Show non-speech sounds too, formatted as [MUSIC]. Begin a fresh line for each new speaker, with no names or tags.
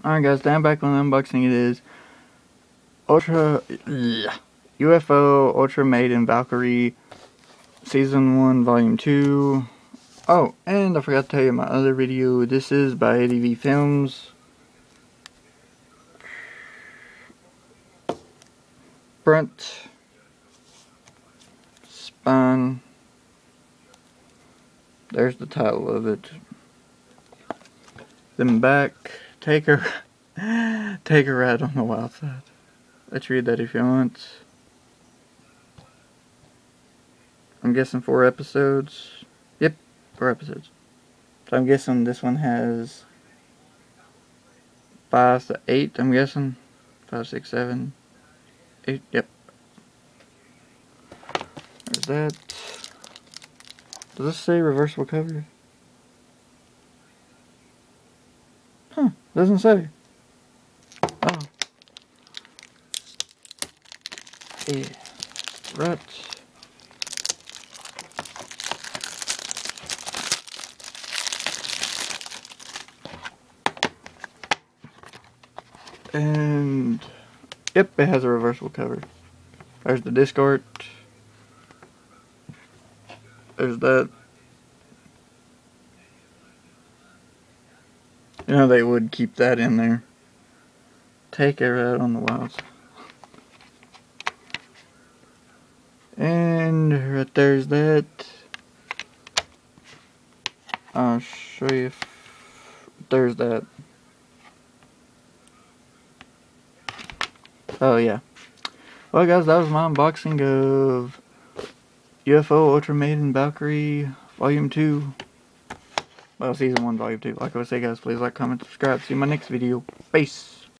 Alright guys, stand back on unboxing. It is Ultra yeah, UFO Ultra Maiden Valkyrie Season 1 Volume 2 Oh, and I forgot to tell you my other video, this is by ADV Films. Front Spine. There's the title of it Then back Take her, [LAUGHS] take a ride on the wild side. Let's read that if you want. I'm guessing four episodes. Yep, four episodes. So I'm guessing this one has five to eight, I'm guessing. Five, six, seven, eight, yep. There's that. Does this say reversible cover? Doesn't say. Oh. Yeah. Right. And yep, it has a reversible cover. There's the disc art. There's that. You know, they would keep that in there. Take it out on the wilds. And right there's that. I'll show you if there's that. Oh yeah. Well guys, that was my unboxing of UFO Ultra Maiden Valkyrie Volume 2. Well, Season 1, Volume 2. Like I would say guys, please like, comment, subscribe. See you in my next video. Peace.